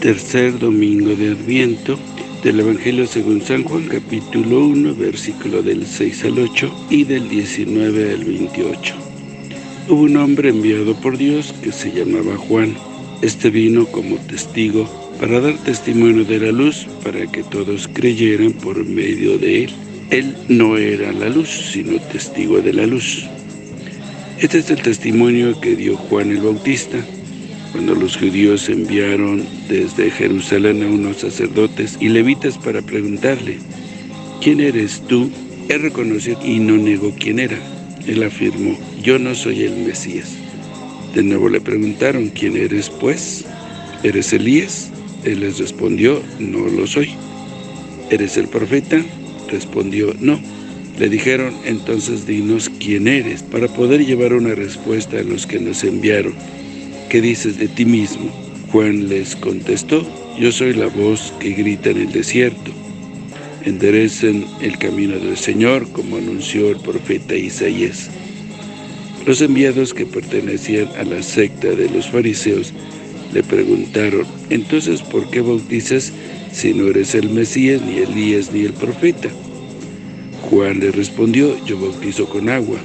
Tercer domingo de Adviento del Evangelio según San Juan, capítulo 1, versículo del 6 al 8 y del 19 al 28. Hubo un hombre enviado por Dios que se llamaba Juan. Este vino como testigo para dar testimonio de la luz, para que todos creyeran por medio de él. Él no era la luz, sino testigo de la luz. Este es el testimonio que dio Juan el Bautista, cuando los judíos enviaron desde Jerusalén a unos sacerdotes y levitas para preguntarle, ¿quién eres tú? Él reconoció y no negó quién era. Él afirmó, yo no soy el Mesías. De nuevo le preguntaron, ¿quién eres pues? ¿Eres Elías? Él les respondió, no lo soy. ¿Eres el profeta? Respondió, no. Le dijeron, entonces dinos quién eres, para poder llevar una respuesta a los que nos enviaron. ¿Qué dices de ti mismo? Juan les contestó, yo soy la voz que grita en el desierto. Enderecen el camino del Señor, como anunció el profeta Isaías. Los enviados que pertenecían a la secta de los fariseos le preguntaron, entonces, ¿por qué bautizas si no eres el Mesías, ni Elías, ni el profeta? Juan le respondió, yo bautizo con agua,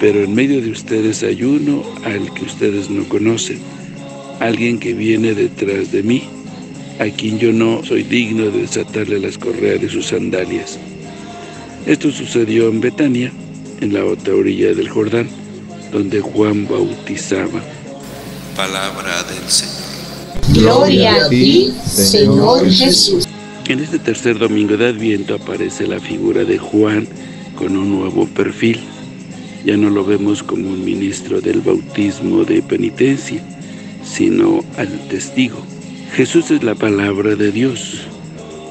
pero en medio de ustedes hay uno al que ustedes no conocen, alguien que viene detrás de mí, a quien yo no soy digno de desatarle las correas de sus sandalias. Esto sucedió en Betania, en la otra orilla del Jordán, donde Juan bautizaba. Palabra del Señor. Gloria a ti, Señor Jesús. En este tercer domingo de Adviento aparece la figura de Juan con un nuevo perfil. Ya no lo vemos como un ministro del bautismo de penitencia, sino al testigo. Jesús es la palabra de Dios.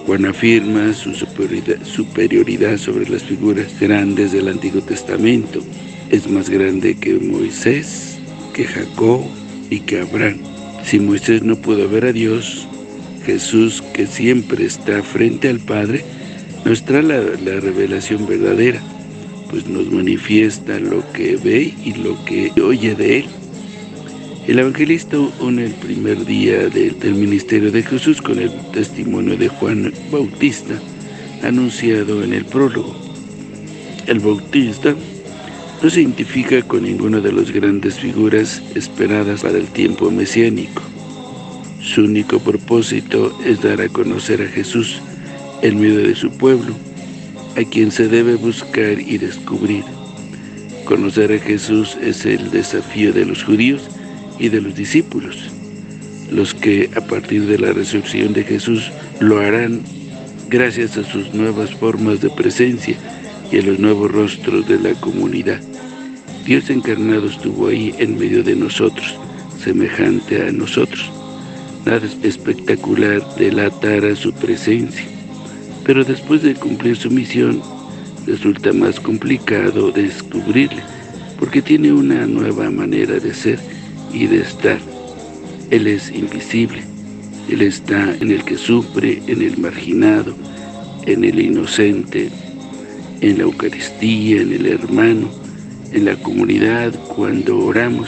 Juan afirma su superioridad, sobre las figuras grandes del Antiguo Testamento. Es más grande que Moisés, que Jacob y que Abraham. Si Moisés no pudo ver a Dios, Jesús, que siempre está frente al Padre, nos trae la revelación verdadera pues nos manifiesta lo que ve y lo que oye de Él. El evangelista une el primer día del ministerio de Jesús con el testimonio de Juan Bautista, anunciado en el prólogo. El Bautista no se identifica con ninguna de las grandes figuras esperadas para el tiempo mesiánico. Su único propósito es dar a conocer a Jesús en medio de su pueblo, a quien se debe buscar y descubrir. Conocer a Jesús es el desafío de los judíos y de los discípulos, los que a partir de la resurrección de Jesús lo harán gracias a sus nuevas formas de presencia y a los nuevos rostros de la comunidad. Dios encarnado estuvo ahí en medio de nosotros, semejante a nosotros. Nada espectacular delatara su presencia pero después de cumplir su misión resulta más complicado descubrirle, porque tiene una nueva manera de ser y de estar. Él es invisible, Él está en el que sufre, en el marginado, en el inocente, en la Eucaristía, en el hermano, en la comunidad, cuando oramos,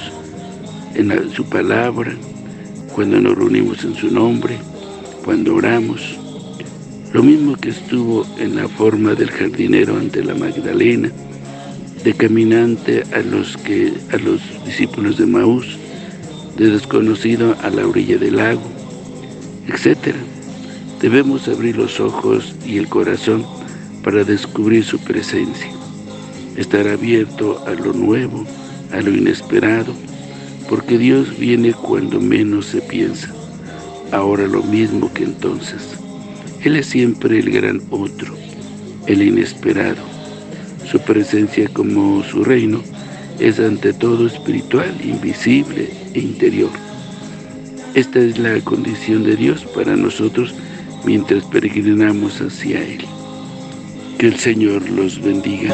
en su palabra, cuando nos reunimos en su nombre, cuando oramos, lo mismo que estuvo en la forma del jardinero ante la Magdalena, de caminante a los, que, a los discípulos de Maús, de desconocido a la orilla del lago, etc. Debemos abrir los ojos y el corazón para descubrir su presencia, estar abierto a lo nuevo, a lo inesperado, porque Dios viene cuando menos se piensa, ahora lo mismo que entonces. Él es siempre el gran otro, el inesperado. Su presencia como su reino es ante todo espiritual, invisible e interior. Esta es la condición de Dios para nosotros mientras peregrinamos hacia Él. Que el Señor los bendiga.